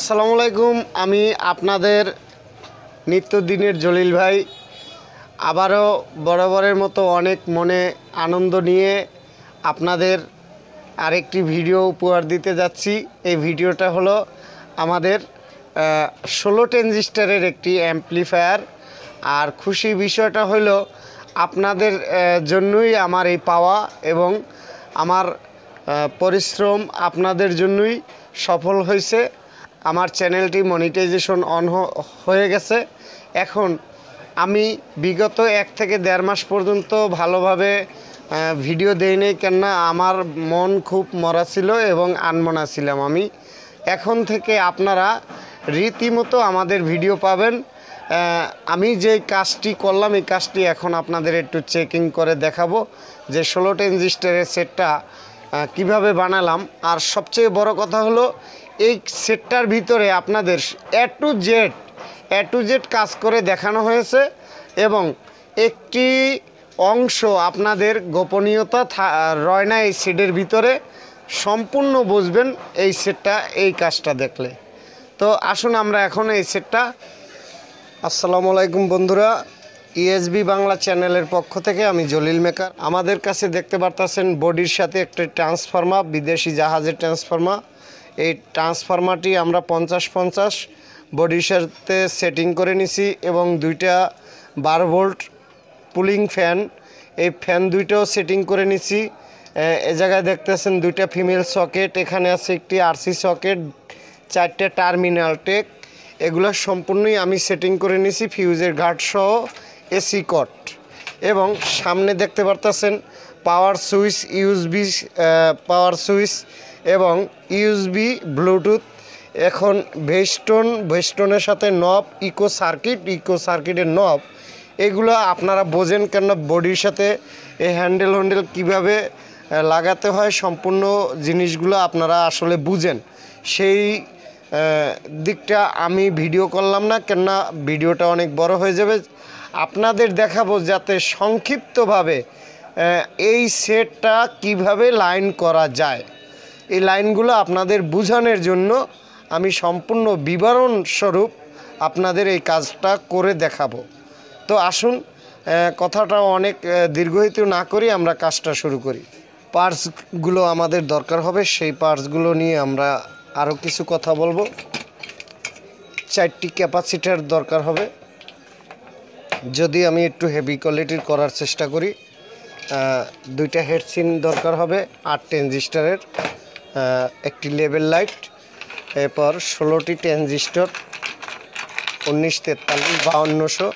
আসসালামু আলাইকুম, আমি আপনাদের নিত্যদিনের জলিল ভাই। আবারও বরাবরের মতো অনেক মনে আনন্দ নিয়ে আপনাদের আরেকটি ভিডিও উপহার দিতে যাচ্ছি। এই ভিডিওটা হলো আমাদের ষোলো ট্রানজিস্টারের একটি অ্যাম্পলিফায়ার। আর খুশি বিষয়টা হলো আপনাদের জন্যই আমার এই পাওয়া এবং আমার পরিশ্রম আপনাদের জন্যই সফল হয়েছে। আমার চ্যানেলটি মনিটাইজেশন অন হয়ে গেছে। এখন আমি বিগত এক থেকে দেড় মাস পর্যন্ত ভালোভাবে ভিডিও দেইনি কেননা আমার মন খুব মরা ছিল এবং আনমনা ছিলাম আমি। এখন থেকে আপনারা রীতিমতো আমাদের ভিডিও পাবেন। আমি যে কাজটি করলাম, এই কাজটি এখন আপনাদের একটু চেকিং করে দেখাবো যে ষোলো ট্রানজিস্টারের সেটটা কীভাবে বানালাম। আর সবচেয়ে বড় কথা হলো এই সেটটার ভিতরে আপনাদের A to Z A to Z কাজ করে দেখানো হয়েছে এবং একটি অংশ আপনাদের গোপনীয়তা রয় না এই সেটের ভিতরে সম্পূর্ণ বুঝবেন এই সেটটা, এই কাজটা দেখলে। তো আসুন আমরা এখন এই সেটটা। আসসালামু আলাইকুম বন্ধুরা ইএসবি বাংলা চ্যানেলের পক্ষ থেকে আমি জলিল মেকার। আমাদের কাছে দেখতে পারতেছেন বডির সাথে একটি ট্রান্সফর্মার, বিদেশি জাহাজের ট্রান্সফর্মার। এই ট্রান্সফর্মারটি আমরা পঞ্চাশ পঞ্চাশ বডির সাথে সেটিং করে নিছি এবং দুইটা বারো ভোল্ট পুলিং ফ্যান এই ফ্যান দুইটাও সেটিং করে নিছি। এ- জায়গায় দেখতেছেন দুইটা ফিমেল সকেট এখানে আছে একটি আরসি সকেট চারটে টার্মিনাল টেক এগুলো সম্পূর্ণই আমি সেটিং করে নিছি ফিউজের গার্ড সহ এসি কট এবং সামনে দেখতে পারতেছেন power switch USB power switch এবং ইউএসবি ব্লুটুথ এখন ভেস্টন ভেস্টনের সাথে নব ইকো সার্কিট ইকো সার্কিটের নব এগুলো আপনারা বোঝেন কেন বডির সাথে এই হ্যান্ডেল হ্যান্ডেল কীভাবে লাগাতে হয়, সম্পূর্ণ জিনিসগুলো আপনারা আসলে বুঝেন। সেই দিকটা আমি ভিডিও করলাম না, কেননা ভিডিওটা অনেক বড় হয়ে যাবে। আপনাদের দেখাবো যাতে সংক্ষিপ্তভাবে এই সেটটা কীভাবে লাইন করা যায়। এই লাইনগুলো আপনাদের বুঝানোর জন্য আমি সম্পূর্ণ বিবরণ স্বরূপ আপনাদের এই কাজটা করে দেখাবো। তো আসুন কথাটা অনেক দীর্ঘহিত না করি আমরা কাজটা শুরু করি। পার্টসগুলো আমাদের দরকার হবে, সেই পার্টসগুলো নিয়ে আমরা আরও কিছু কথা বলব। চারটি ক্যাপাসিটার দরকার হবে। যদি আমি একটু হেভি কোয়ালিটির করার চেষ্টা করি দুইটা হেডসিন দরকার হবে আট ট্রানজিস্টারের একটি লেভেল লাইট, এরপর ষোলোটি ট্রানজিস্টর, উনিশ তেতাল্লিশ বাউন্নশো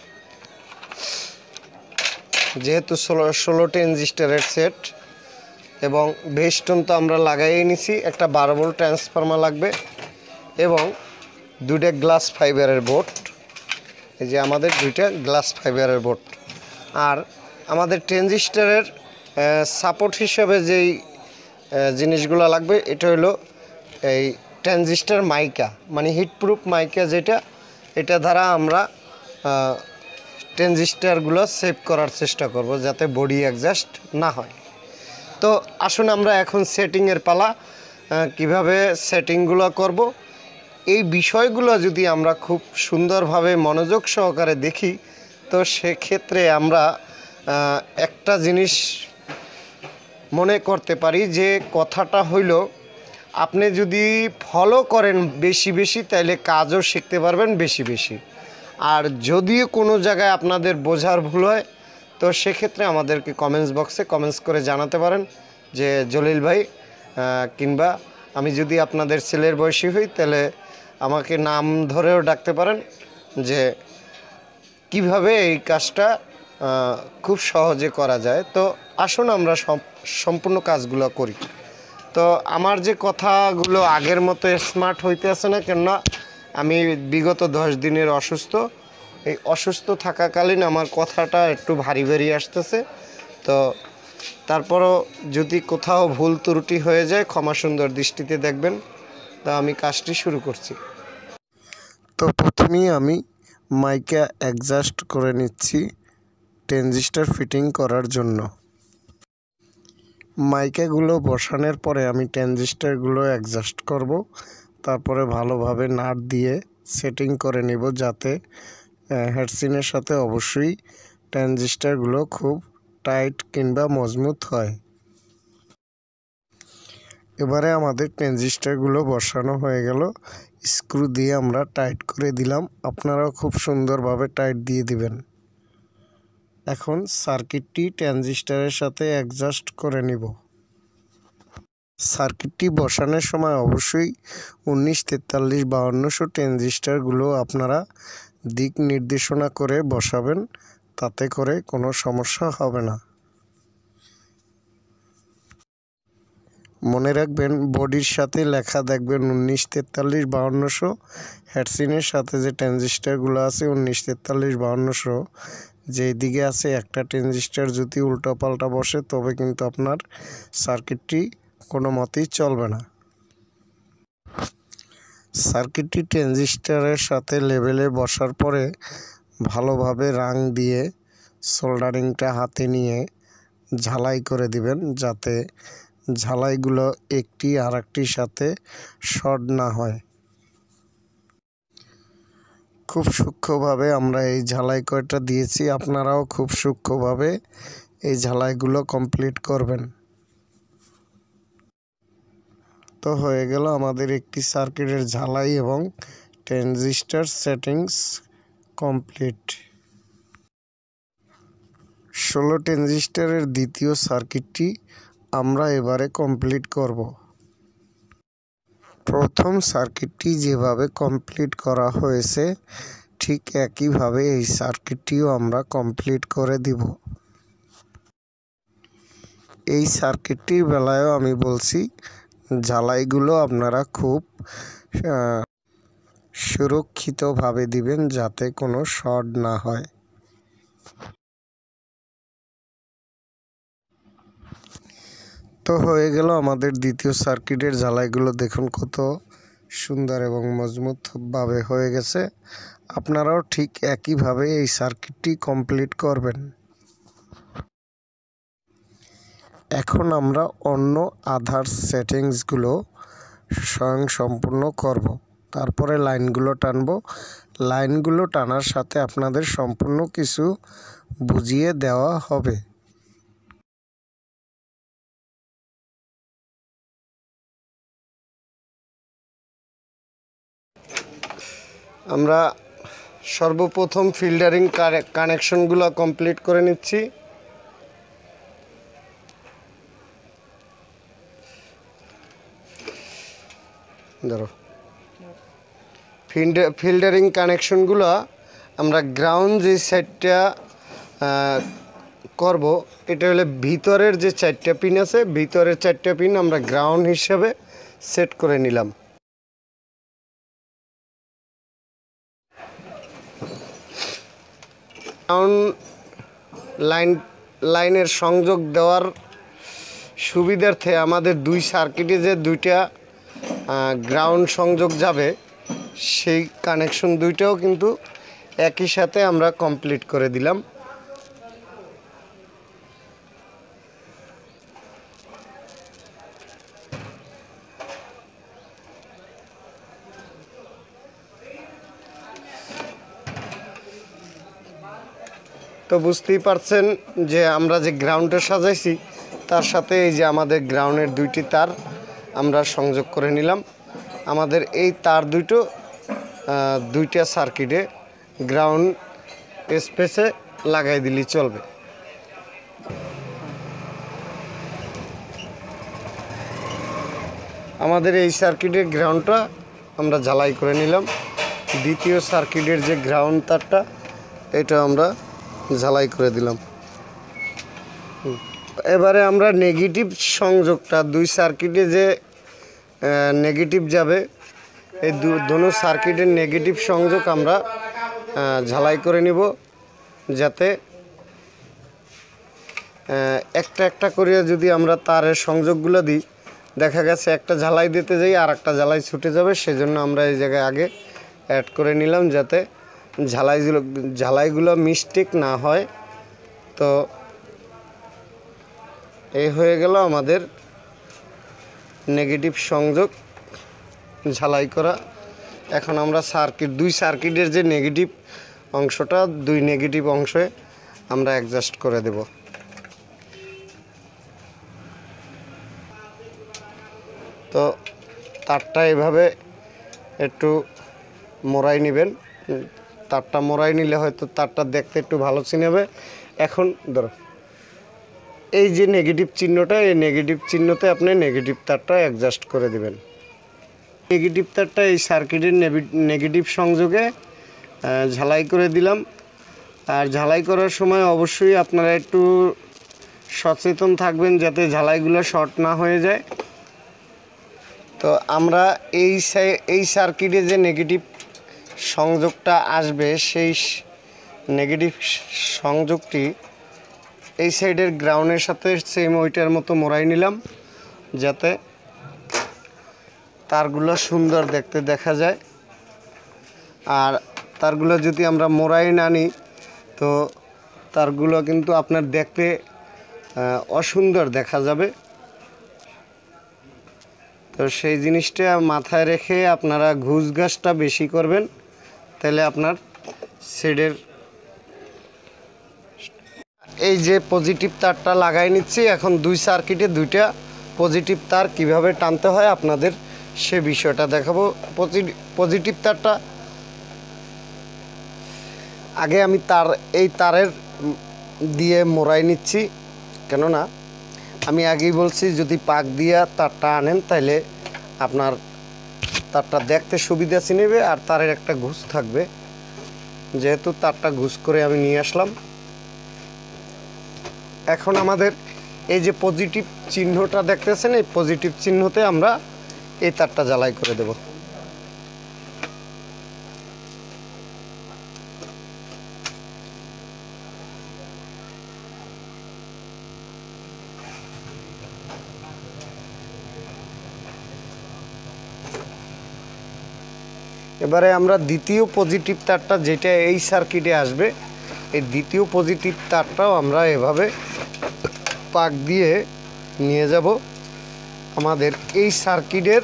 যেহেতু ষোলো ষোলো ট্রানজিস্টারের সেট এবং ভেস্টন তো আমরা লাগাইয়ে নিছি, একটা বারো ভোল্ট ট্রান্সফর্মার লাগবে এবং দুইটা গ্লাস ফাইবারের বোর্ড। এই যে আমাদের দুইটা গ্লাস ফাইবারের বোর্ড। আর আমাদের ট্রানজিস্টারের সাপোর্ট হিসেবে যেই জিনিসগুলো লাগবে। এটা হলো এই ট্রানজিস্টার মাইকা মানে হিটপ্রুফ মাইকা যেটা, এটা দ্বারা আমরা ট্রানজিস্টারগুলো সেভ করার চেষ্টা করব যাতে বডি অ্যাডজাস্ট না হয়। তো আসুন আমরা এখন সেটিংয়ের পালা কীভাবে সেটিংগুলো করব। এই বিষয়গুলো যদি আমরা খুব সুন্দরভাবে মনোযোগ সহকারে দেখি, তো সেক্ষেত্রে আমরা একটা জিনিস মনে করতে পারি যে কথাটা হইল, আপনি যদি ফলো করেন বেশি বেশি তাহলে কাজও শিখতে পারবেন বেশি বেশি। আর যদিও কোনো জায়গায় আপনাদের বোঝার ভুল হয়, তো সেক্ষেত্রে আমাদেরকে কমেন্টস বক্সে কমেন্টস করে জানাতে পারেন যে, জলিল ভাই কিংবা আমি যদি আপনাদের ছেলের বয়সী হই তাহলে আমাকে নাম ধরেও ডাকতে পারেন যে, কীভাবে এই কাজটা খুব সহজে করা যায়। তো আসুন আমরা সম- সম্পূর্ণ কাজগুলো করি। তো আমার যে কথাগুলো আগের মতো স্মার্ট হইতে আছে না, কেননা আমি বিগত দশ দিনের অসুস্থ। এই অসুস্থ থাকাকালীন আমার কথাটা একটু ভারী ভারী আসতেছে। তো তারপরও যদি কোথাও ভুল ত্রুটি হয়ে যায়, ক্ষমা সুন্দর দৃষ্টিতে দেখবেন। তো আমি কাজটি শুরু করছি। তো প্রথমেই আমি মাইকা অ্যাডজাস্ট করে নিচ্ছি ট্রানজিস্টার ফিটিং করার জন্য। মাইকাগুলো বসানোর পরে আমি ট্রানজিস্টারগুলো অ্যাডজাস্ট করব। তারপরে ভালোভাবে নাট দিয়ে সেটিং করে নেব যাতে হেডসিনের সাথে অবশ্যই ট্রানজিস্টারগুলো খুব টাইট কিংবা মজবুত হয়। এবারে আমাদের ট্রানজিস্টারগুলো বসানো হয়ে গেল। স্ক্রু দিয়ে আমরা টাইট করে দিলাম। আপনারাও খুব সুন্দরভাবে টাইট দিয়ে দিবেন। এখন সার্কিটটি ট্রানজিস্টারের সাথে অ্যাডজাস্ট করে নিব। সার্কিটটি বসানোর সময় অবশ্যই উনিশ তেতাল্লিশ বাউন্নশো ট্রানজিস্টারগুলো আপনারা দিক নির্দেশনা করে বসাবেন, তাতে করে কোনো সমস্যা হবে না। মনে রাখবেন, বডির সাথে লেখা দেখবেন উনিশ তেতাল্লিশ বাউন্নশো হ্যাডসিনের সাথে যে ট্রানজিস্টারগুলো আছে উনিশ তেতাল্লিশ বাউন্নশো যেই দিকে আছে একটা ট্রানজিস্টার যদি উল্টো পাল্টা বসে, তবে কিন্তু আপনার সার্কিটটি কোনো মতেই চলবে না। সার্কিটটি ট্রানজিস্টারের সাথে লেভেলে বসার পরে ভালোভাবে রাং দিয়ে সোল্ডারিংটা হাতে নিয়ে ঝালাই করে দিবেন, যাতে ঝালাইগুলো একটি আর সাথে শর্ট না হয়। খুব সূক্ষ্মভাবে আমরা এই ঝালাই কয়টা দিয়েছি, আপনারাও খুব সূক্ষ্মভাবে এই ঝালাইগুলো কমপ্লিট করবেন। তো হয়ে গেল আমাদের একটি সার্কিটের ঝালাই এবং ট্রানজিস্টার সেটিংস কমপ্লিট ষোলো ট্রানজিস্টারের দ্বিতীয় সার্কিটটি আমরা এবারে কমপ্লিট করব। প্রথম সার্কিটটি যেভাবে কমপ্লিট করা হয়েছে, ঠিক একইভাবে এই সার্কিটটিও আমরা কমপ্লিট করে দিব। এই সার্কিটটির বেলায়ও আমি বলছি, জ্বালাইগুলো আপনারা খুব সুরক্ষিতভাবে দিবেন যাতে কোনো শর্ট না হয়। তো হয়ে গেল আমাদের দ্বিতীয় সার্কিটের জ্বালাইগুলো দেখুন কত সুন্দর এবং মজবুতভাবে হয়ে গেছে। আপনারাও ঠিক একইভাবে এই সার্কিটটি কমপ্লিট করবেন। এখন আমরা অন্য আধার সেটিংসগুলো স্বয়ং সম্পূর্ণ করব। তারপরে লাইনগুলো টানবো। লাইনগুলো টানার সাথে আপনাদের সম্পূর্ণ কিছু বুঝিয়ে দেওয়া হবে। আমরা সর্বপ্রথম ফিল্টারিং কানেকশনগুলো কমপ্লিট করে নিচ্ছি। ধরো। ফিল্টারিং কানেকশনগুলো আমরা গ্রাউন্ড যে সাইডটা করব, এটা হলে ভিতরের যে চারটা পিন আছে, ভিতরের চারটা পিন আমরা গ্রাউন্ড হিসাবে সেট করে নিলাম। গ্রাউন্ড লাইন লাইনের সংযোগ দেওয়ার সুবিধার্থে আমাদের দুই সার্কিটে যে দুইটা গ্রাউন্ড সংযোগ যাবে, সেই কানেকশন দুইটাও কিন্তু একই সাথে আমরা কমপ্লিট করে দিলাম। তো বুঝতেই পারছেন যে আমরা যে গ্রাউন্ডটা সাজাইছি, তার সাথে এই যে আমাদের গ্রাউন্ডের দুইটি তার আমরা সংযোগ করে নিলাম। আমাদের এই তার দুটো দুইটা সার্কিটে গ্রাউন্ড স্পেসে লাগাই দিলেই চলবে। আমাদের এই সার্কিটের গ্রাউন্ডটা আমরা ঝালাই করে নিলাম। দ্বিতীয় সার্কিটের যে গ্রাউন্ড তারটা, এটা আমরা ঝালাই করে দিলাম। এবারে আমরা নেগেটিভ সংযোগটা, দুই সার্কিটে যে নেগেটিভ যাবে, এই দু সার্কিটের নেগেটিভ সংযোগ আমরা ঝালাই করে নিব, যাতে একটা একটা করে যদি আমরা তারের সংযোগগুলো দিই, দেখা গেছে একটা ঝালাই দিতে যাই আর একটা ঝালাই ছুটে যাবে, সেজন্য আমরা এই জায়গায় আগে অ্যাড করে নিলাম, যাতে ঝালাইগুলো ঝালাইগুলো মিস্টেক না হয়। তো এই হয়ে গেল আমাদের নেগেটিভ সংযোগ, ঝালাই করা। এখন আমরা সার্কিট দুই সার্কিটের যে নেগেটিভ অংশটা, দুই নেগেটিভ অংশে আমরা অ্যাডজাস্ট করে দেব। তো তারটা এভাবে একটু মোড়াই নেবেন। তারটা মোড়াই নিলে হয়তো তারটা দেখতে একটু ভালো চিনাবে এখন ধরো, এই যে নেগেটিভ চিহ্নটা, এই নেগেটিভ চিহ্নতে আপনি নেগেটিভ তারটা অ্যাডজাস্ট করে দিবেন। নেগেটিভ তারটা এই সার্কিটের নেগেটিভ সংযোগে ঝালাই করে দিলাম। আর ঝালাই করার সময় অবশ্যই আপনারা একটু সচেতন থাকবেন যাতে ঝালাইগুলো শর্ট না হয়ে যায়। তো আমরা এই এই সার্কিটে যে নেগেটিভ সংযোগটা আসবে, সেই নেগেটিভ সংযোগটি এই সাইডের গ্রাউন্ডের সাথে সেম ওইটার মতো মোড়াই নিলাম, যাতে তারগুলো সুন্দর দেখতে দেখা যায়। আর তারগুলো যদি আমরা মোড়াই না নিই, তো তারগুলো কিন্তু আপনার দেখতে অসুন্দর দেখা যাবে। তো সেই জিনিসটা মাথায় রেখে আপনারা ঘুষ গাছটা বেশি করবেন। তাহলে আপনার শেডের এই যে পজিটিভ তারটা লাগাই নিচ্ছি, এখন দুই সার্কিটে দুইটা পজিটিভ তার কীভাবে টানতে হয় আপনাদের সে বিষয়টা দেখাবো। পজিটিভ তারটা, আগে আমি তার, এই তারের দিয়ে মোড়াই নিচ্ছি, কেননা আমি আগেই বলছি, যদি পাক দিয়া তারটা আনেন তাহলে আপনার তারটা দেখতে সুবিধা চিনিবে আর তারের একটা ঘুষ থাকবে। যেহেতু তারটা ঘুষ করে আমি নিয়ে আসলাম। এখন আমাদের এই যে পজিটিভ চিহ্নটা দেখতেছেন, এই পজিটিভ চিহ্নতে আমরা এই তারটা জ্বালাই করে দেব। এবারে আমরা দ্বিতীয় পজিটিভ তারটা যেটা এই সার্কিটে আসবে, এই দ্বিতীয় পজিটিভ তারটাও আমরা এভাবে পাক দিয়ে নিয়ে যাব। আমাদের এই সার্কিটের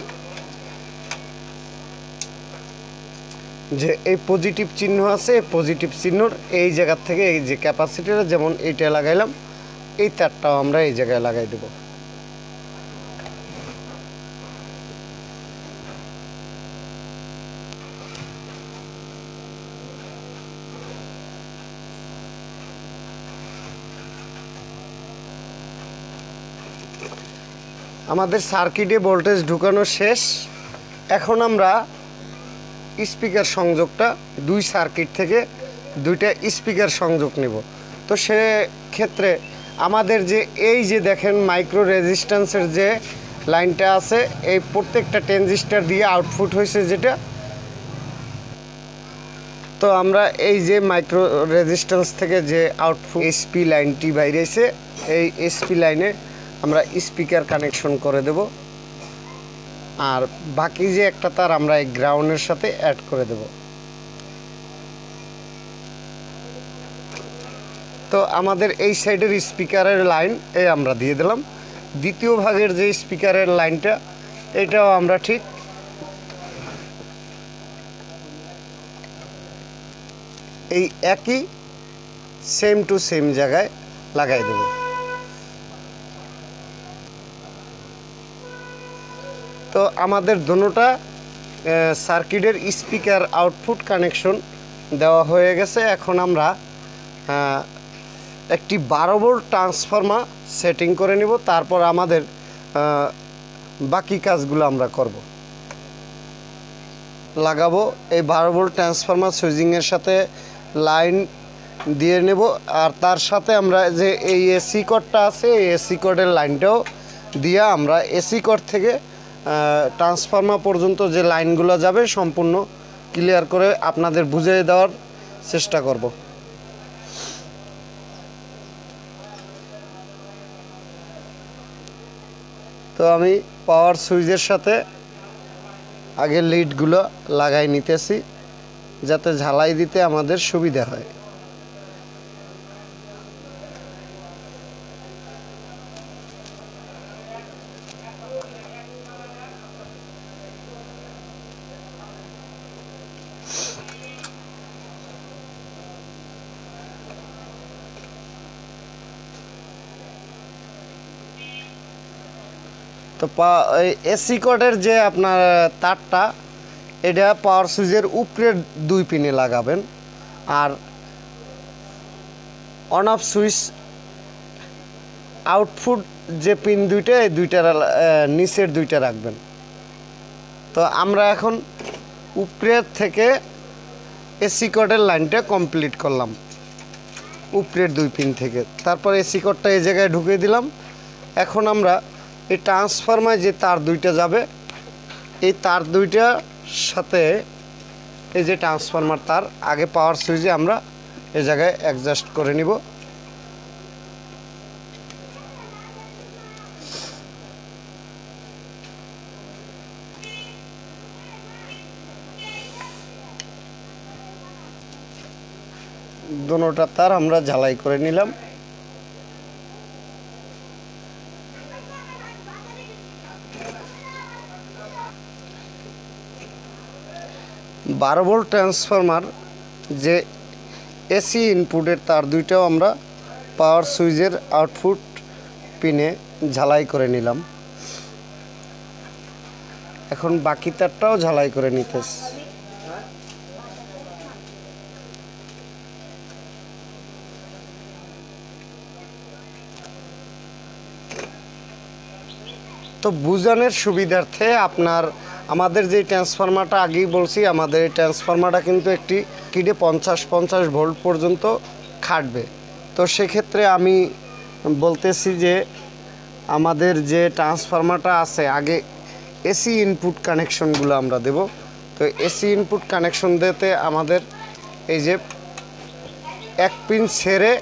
যে এই পজিটিভ চিহ্ন আছে পজিটিভ চিহ্নর এই জায়গার থেকে এই যে ক্যাপাসিটিটা যেমন এইটা লাগাইলাম, এই তারটাও আমরা এই জায়গায় লাগাই দেবো। আমাদের সার্কিটে ভোল্টেজ ঢুকানো শেষ। এখন আমরা স্পিকার সংযোগটা দুই সার্কিট থেকে দুইটা স্পিকার সংযোগ নেব। তো সে ক্ষেত্রে আমাদের যে এই যে দেখেন মাইক্রো রেজিস্ট্যান্সের যে লাইনটা আছে, এই প্রত্যেকটা ট্রানজিস্টার দিয়ে আউটপুট হয়েছে যেটা। তো আমরা এই যে মাইক্রো রেজিস্ট্যান্স থেকে যে আউটপুট এসপি লাইনটি বাইরেছে, এই এসপি লাইনে আমরা স্পিকার কানেকশন করে দেব। আর বাকি যে একটা তার আমরা এই গ্রাউন্ডের সাথে অ্যাড করে দেব। তো আমাদের এই সাইডের স্পিকারের লাইন এই আমরা দিয়ে দিলাম। দ্বিতীয় ভাগের যে স্পিকারের লাইনটা এটাও আমরা ঠিক এই একই সেম টু সেম জায়গায় লাগাই দেব। তো আমাদের দোনোটা সার্কিটের স্পিকার আউটপুট কানেকশন দেওয়া হয়ে গেছে। এখন আমরা একটি বারো ভোল্ট ট্রান্সফর্মার সেটিং করে নিব। তারপর আমাদের বাকি কাজগুলো আমরা করব। লাগাবো এই বারো ভোল্ট ট্রান্সফর্মার সুইজিংয়ের সাথে লাইন দিয়ে নেব। আর তার সাথে আমরা যে এই এসি কডটা আছে, এই এসি কডের লাইনটাও দিয়ে আমরা এসি কড থেকে ট্রান্সফর্মার পর্যন্ত যে লাইনগুলো যাবে সম্পূর্ণ ক্লিয়ার করে আপনাদের বুঝিয়ে দেওয়ার চেষ্টা করব। তো আমি পাওয়ার সুইচের সাথে আগে লিডগুলো লাগাই নিতেছি, যাতে ঝালাই দিতে আমাদের সুবিধা হয়। তো পা- এসি কটের যে আপনার তারটা, এটা পাওয়ার সুইচের উপরের দুই পিনে লাগাবেন। আর অন অফ সুইচ আউটপুট যে পিন দুইটা, এই দুইটার নিচের দুইটা রাখবেন। তো আমরা এখন উপরের থেকে এসি কটের লাইনটা কমপ্লিট করলাম। উপরের দুই পিন থেকে। তারপর এসি কটটা এই জায়গায় ঢুকিয়ে দিলাম। এখন আমরা এই ট্রান্সফরমার যে তার দুইটা যাবে, এই তার দুইটার সাথে এই যে ট্রান্সফরমার তার, আগে পাওয়ার সুইচে আমরা এই জায়গায় অ্যাডজাস্ট করে নিব। দোনোটা তার আমরা ঝালাই করে নিলাম। বারো ভোল্ট ট্রান্সফরমার যে এসি ইনপুটের, তার দুইটাও আমরা পাওয়ার সুইচের আউটপুট পিনে ঝালাই করে নিলাম। এখন বাকি তারটাও ঝালাই করে নিতেছি। তো বুঝানোর সুবিধার্থে আপনার আমাদের যে ট্রান্সফরমারটা আগেই বলছি, আমাদের এই ট্রান্সফরমারটা কিন্তু একটি কিডে পঞ্চাশ পঞ্চাশ ভোল্ট পর্যন্ত খাটবে। তো সেক্ষেত্রে আমি বলতেছি যে, আমাদের যে ট্রান্সফরমারটা আছে, আগে এসি ইনপুট কানেকশনগুলো আমরা দেব। তো এসি ইনপুট কানেকশন দিতে আমাদের এই যে এক পিন ছেড়ে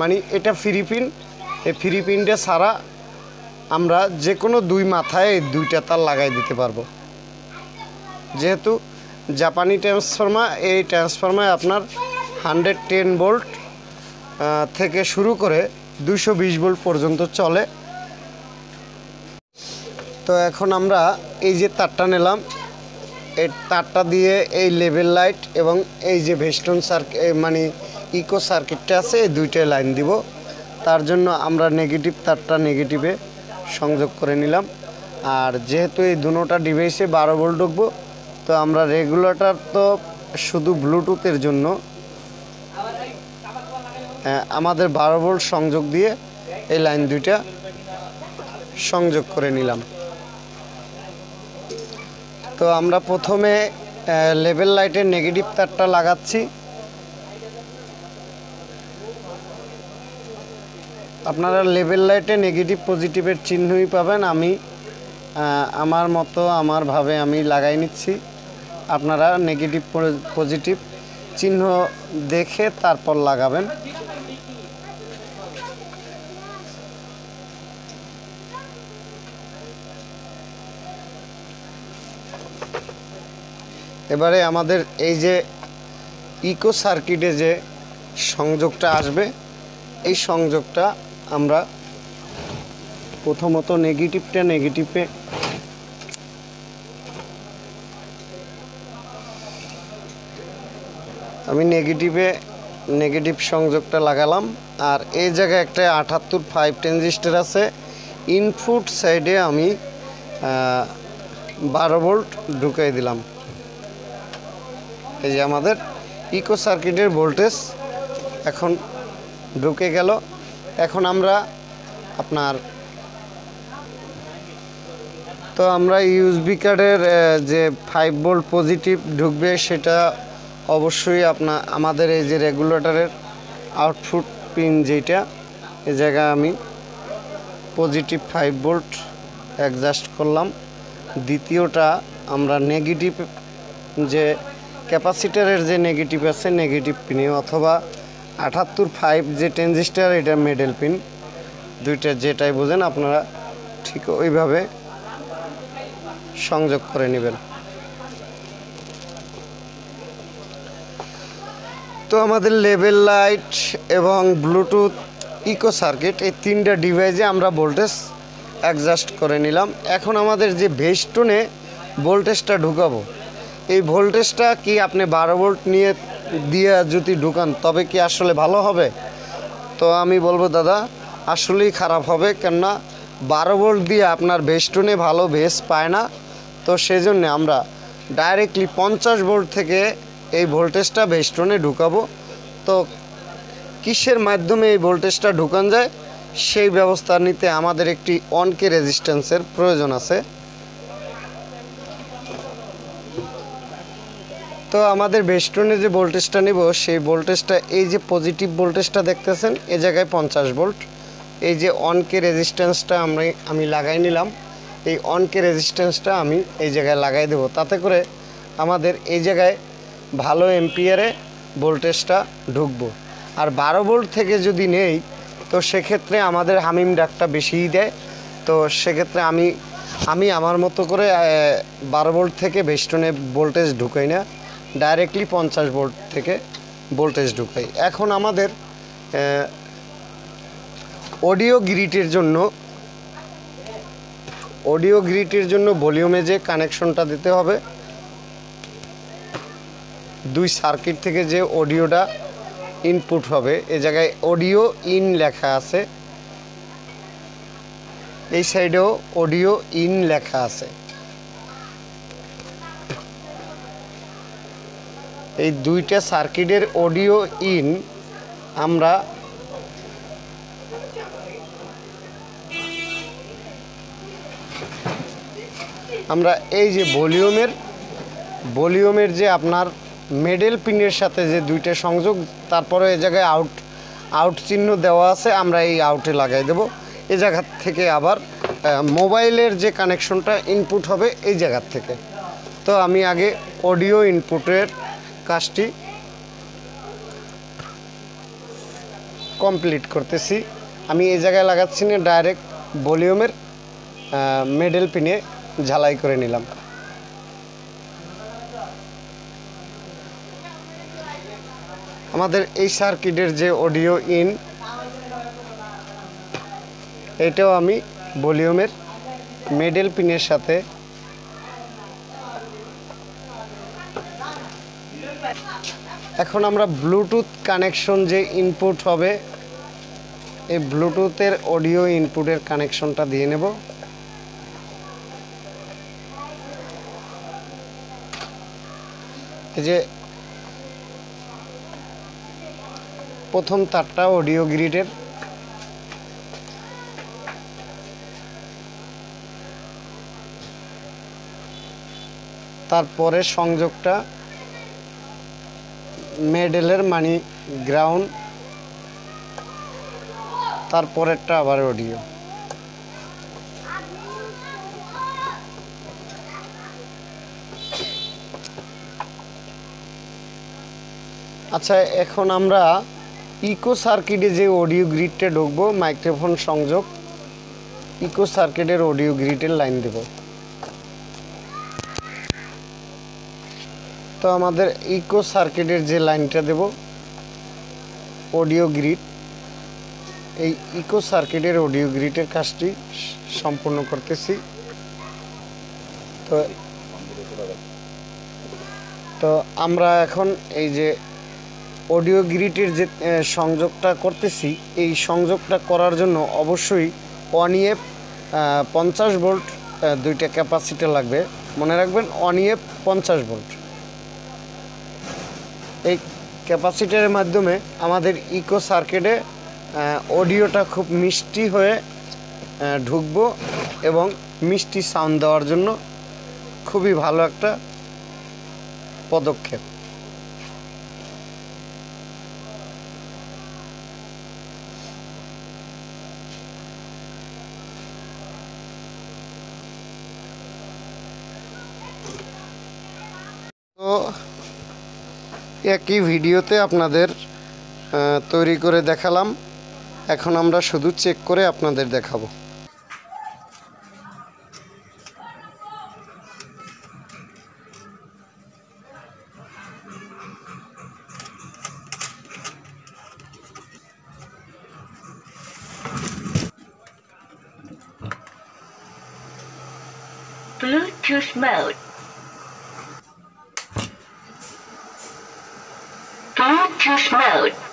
মানে এটা ফ্রি পিন এই ফ্রি পিনটা ছাড়া আমরা যে কোনো দুই মাথায় দুইটা তার লাগাই দিতে পারব। যেহেতু জাপানি ট্রান্সফর্মার এই ট্রান্সফর্মার আপনার হান্ড্রেড টেন ভোল্ট থেকে শুরু করে দুশো বিশ ভোল্ট পর্যন্ত চলে। তো এখন আমরা এই যে তারটা নিলাম, এই তারটা দিয়ে এই লেভেল লাইট এবং এই যে ভেস্টন সার্কিট মানে ইকো সার্কিটটা আছে, এই দুইটাই লাইন দিব। তার জন্য আমরা নেগেটিভ তারটা নেগেটিভে সংযোগ করে নিলাম। আর যেহেতু এই দুটোটা ডিভাইসে বারো ভোল্ট ঢুকবো তো আমরা রেগুলেটর তো শুধু ব্লুটুথের জন্য। আমাদের বারো ভোল্ট সংযোগ দিয়ে এই লাইন দুইটা সংযোগ করে নিলাম। তো আমরা প্রথমে লেভেল লাইটের নেগেটিভ তারটা লাগাচ্ছি। আপনারা লেভেল লাইটে নেগেটিভ পজিটিভের চিহ্নই পাবেন। আমি আমার মতো, আমার ভাবে আমি লাগাই নিচ্ছি। আপনারা নেগেটিভ পজিটিভ চিহ্ন দেখে তারপর লাগাবেন। এবারে আমাদের এই যে ইকো সার্কিটে যে সংযোগটা আসবে, এই সংযোগটা আমরা প্রথমত নেগেটিভটা নেগেটিভে আমি নেগেটিভে নেগেটিভ সংযোগটা লাগালাম। আর এই জায়গায় একটা আটাত্তর ফাইভ ট্রানজিস্টার আছে। ইনপুট সাইডে আমি বারো ভোল্ট ঢুকাই দিলাম। এই যে আমাদের ইকো সার্কিটের ভোল্টেজ এখন ঢুকে গেল। এখন আমরা আপনার, তো আমরা ইউএসবি কার্ডের যে ফাইভ ভোল্ট পজিটিভ ঢুকবে সেটা অবশ্যই আপনার আমাদের এই যে রেগুলেটরের আউটপুট পিন যেটা এই জায়গায় আমি পজিটিভ ফাইভ ভোল্ট অ্যাডজাস্ট করলাম। দ্বিতীয়টা আমরা নেগেটিভ যে ক্যাপাসিটারের যে নেগেটিভ আছে নেগেটিভ পিনে অথবা আটাত্তর ফাইভ যে ট্রানজিস্টার এটা মেডেল পিন দুইটা যেটাই বোঝেন, আপনারা ঠিক ওইভাবে সংযোগ করে নেবেন। তো আমাদের লেভেল লাইট এবং ব্লুটুথ ইকো সার্কিট, এই তিনটা ডিভাইসে আমরা ভোল্টেজ অ্যাডজাস্ট করে নিলাম। এখন আমাদের যে ভেস্টনে ভোল্টেজটা ঢুকাবো, এই ভোল্টেজটা কি আপনি বারো ভোল্ট নিয়ে দিয়ে যদি ঢুকান, তবে কি আসলে ভালো হবে? তো আমি বলব, দাদা, আসলেই খারাপ হবে, কেননা বারো ভোল্ট দিয়ে আপনার বেস্টনে ভালো বেস পায় না। তো সেজন্য আমরা ডাইরেক্টলি পঞ্চাশ ভোল্ট থেকে এই ভোল্টেজটা বেস্টনে ঢুকাবো। তো কিসের মাধ্যমে এই ভোল্টেজটা ঢুকান যায়? সেই ব্যবস্থা নিতে আমাদের একটি অনকে রেজিস্ট্যান্সের প্রয়োজন আছে। তো আমাদের বেস্টনে যে ভোল্টেজটা নিব, সেই ভোল্টেজটা, এই যে পজিটিভ ভোল্টেজটা দেখতেছেন, এ জায়গায় পঞ্চাশ ভোল্ট। এই যে অনকে রেজিস্ট্যান্সটা আমরা, আমি লাগাই নিলাম, এই অনকে রেজিস্ট্যান্সটা আমি এই জায়গায় লাগাই দেবো। তাতে করে আমাদের এই জায়গায় ভালো এম্পিয়ারে ভোল্টেজটা ঢুকবো। আর বারো ভোল্ট থেকে যদি নেই, তো সেক্ষেত্রে আমাদের হামিম ডাকটা বেশিই দেয়। তো সেক্ষেত্রে আমি আমি আমার মতো করে বারো ভোল্ট থেকে বেস্টনে ভোল্টেজ ঢুকাই না। ডাইরেক্টলি পঞ্চাশ ভোল্ট থেকে ভোল্টেজ ঢুকাই। এখন আমাদের অডিও গ্রিটের জন্য, অডিও গ্রিটের জন্য ভলিউমে যে কানেকশনটা দিতে হবে দুই সার্কিট থেকে যে অডিওটা ইনপুট হবে, এ জায়গায় অডিও ইন লেখা আছে। এই সাইডেও অডিও ইন লেখা আছে। এই দুইটা সার্কিটের অডিও ইন আমরা আমরা এই যে ভলিউমের ভলিউমের যে আপনার মেডেল পিনের সাথে যে দুইটা সংযোগ, তারপরে এ জায়গায় আউট আউট চিহ্ন দেওয়া আছে, আমরা এই আউটে লাগাই দেব। এ জায়গার থেকে আবার মোবাইলের যে কানেকশনটা ইনপুট হবে এই জায়গার থেকে। তো আমি আগে অডিও ইনপুটের কাজটি কমপ্লিট করতেছি। আমি এই জায়গায় লাগাচ্ছি না ডাইরেক্ট ভলিউমের মেডেল পিনে ঝালাই করে নিলাম। আমাদের এই সার্কিটের যে অডিও ইন, এটাও আমি ভলিউমের মেডেল পিনের সাথে এখন আমরা ব্লুটুথ কানেকশন যে ইনপুট হবে, এই ব্লুটুথের অডিও ইনপুটের কানেকশনটা দিয়ে নেব। এই যে প্রথম তারটা অডিও গ্রিডের তারপরে সংযোগটা মেডেলের মানি গ্রাউন্ড তারপরেরটা আবার অডিও আচ্ছা এখন আমরা ইকো সার্কিটে যে অডিও গ্রিডটা ঢুকবো, মাইক্রোফোন সংযোগ, ইকো সার্কিটের অডিও গ্রিডের লাইন দেব। তো আমাদের ইকো সার্কিটের যে লাইনটা দেব, অডিও গ্রিড, এই ইকো সার্কিটের অডিও গ্রিডের কাজটি সম্পূর্ণ করতেছি। তো তো আমরা এখন এই যে অডিও গ্রিটের যে সংযোগটা করতেছি, এই সংযোগটা করার জন্য অবশ্যই ওয়ান ইএফ পঞ্চাশ ভোল্ট দুইটা ক্যাপাসিটি লাগবে। মনে রাখবেন ওয়ান ইএফ পঞ্চাশ ভোল্ট। এই ক্যাপাসিটারের মাধ্যমে আমাদের ইকো সার্কিটে অডিওটা খুব মিষ্টি হয়ে ঢুকবো এবং মিষ্টি সাউন্ড দেওয়ার জন্য খুবই ভালো একটা পদক্ষেপ তো একই ভিডিওতে আপনাদের তৈরি করে দেখালাম এখন আমরা শুধু চেক করে আপনাদের দেখাবো Bluetooth mode. British mode.